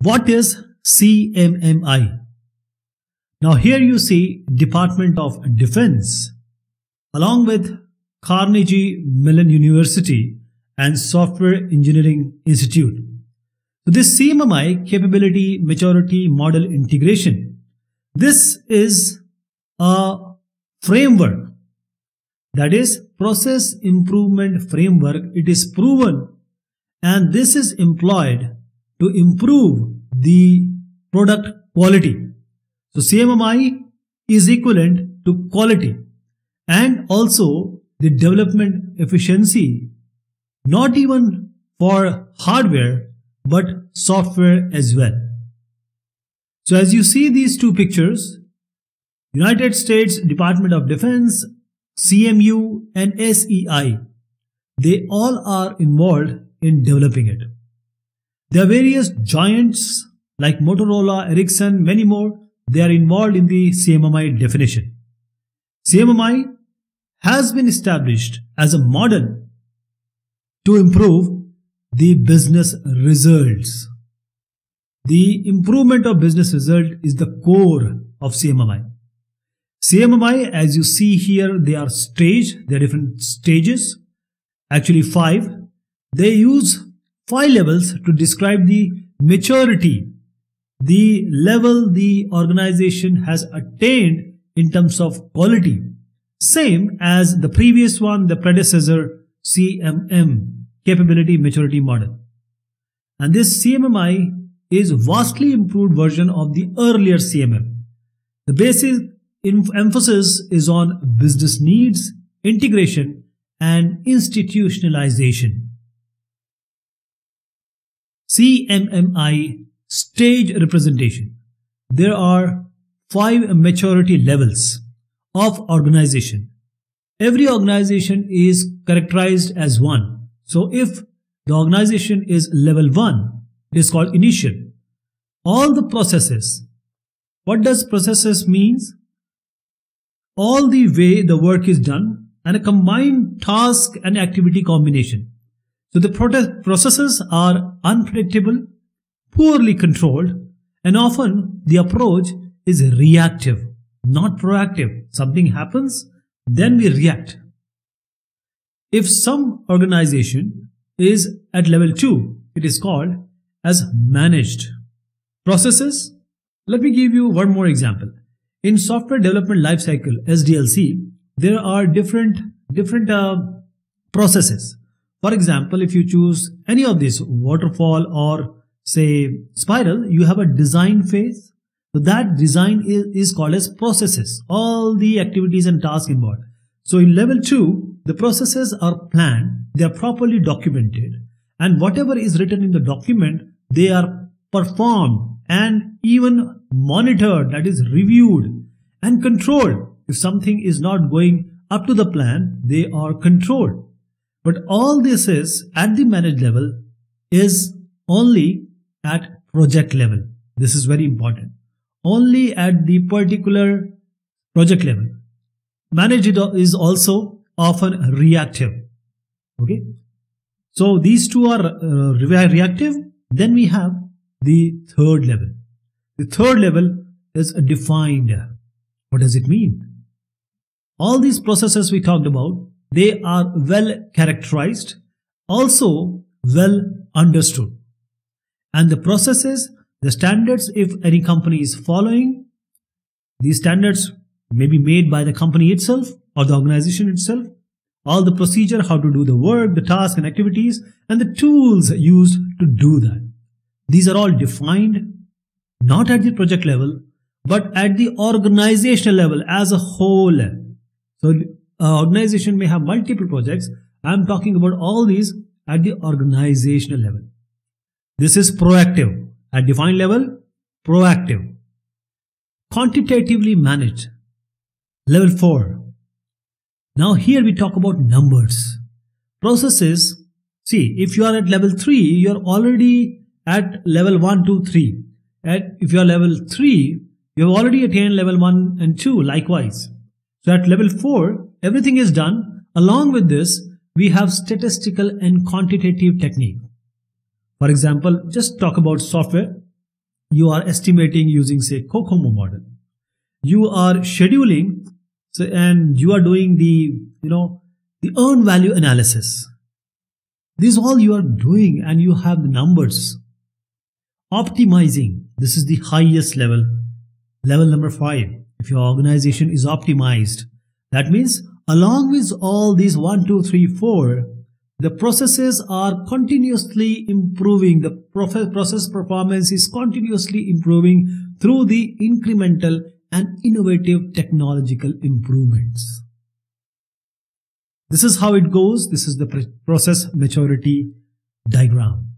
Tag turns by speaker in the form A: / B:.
A: What is CMMI? Now here you see Department of Defense along with Carnegie Mellon University and Software Engineering Institute. So this CMMI capability maturity model integration. This is a framework that is process improvement framework. It is proven and this is employed to improve the product quality. So CMMI is equivalent to quality and also the development efficiency, not even for hardware, but software as well. So as you see these two pictures, United States Department of Defense, CMU and SEI, they all are involved in developing it. There are various giants like Motorola, Ericsson, many more, they are involved in the CMMI definition. CMMI has been established as a model to improve the business results. The improvement of business result is the core of CMMI. CMMI, as you see here, they are staged. They are different stages, actually five. They use five levels to describe the maturity, the level the organization has attained in terms of quality. Same as the previous one, the predecessor CMM, Capability Maturity Model. And this CMMI is vastly improved version of the earlier CMM. The basic emphasis is on business needs, integration, and institutionalization. CMMI stage representation. There are five maturity levels of organization. Every organization is characterized as one. So if the organization is level one, it is called initial. All the processes. What does processes means? All the way the work is done and a combined task and activity combination. So the processes are unpredictable, poorly controlled, and often the approach is reactive, not proactive. Something happens, then we react. If some organization is at level 2, it is called as managed. Processes, let me give you one more example. In software development lifecycle, SDLC, there are different, different uh, processes. For example, if you choose any of these waterfall or say spiral, you have a design phase. So that design is, is called as processes, all the activities and tasks involved. So in level two, the processes are planned, they are properly documented, and whatever is written in the document, they are performed and even monitored, that is reviewed and controlled. If something is not going up to the plan, they are controlled. But all this is at the managed level is only at project level. This is very important. Only at the particular project level. Managed is also often reactive. Okay. So these two are uh, reactive. Then we have the third level. The third level is defined. What does it mean? All these processes we talked about, they are well characterized, also well understood and the processes, the standards if any company is following. These standards may be made by the company itself or the organization itself. All the procedure, how to do the work, the task and activities, and the tools used to do that. These are all defined not at the project level, but at the organizational level as a whole. So, an organization may have multiple projects. I'm talking about all these at the organizational level. This is proactive. At defined level, proactive. Quantitatively managed. Level 4. Now here we talk about numbers. Processes. See, if you are at level 3, you are already at level 1, 2, 3. At, if you are level 3, you have already attained level 1 and 2 likewise. So at level 4, everything is done. Along with this, we have statistical and quantitative technique. For example, just talk about software. you are estimating using say COCOMO model. You are scheduling so, and you are doing the, you know, the earn value analysis. This is all you are doing and you have the numbers. Optimizing. This is the highest level. Level number five. If your organization is optimized, that means along with all these one, two, three, four, the processes are continuously improving. The process performance is continuously improving through the incremental and innovative technological improvements. This is how it goes. This is the process maturity diagram.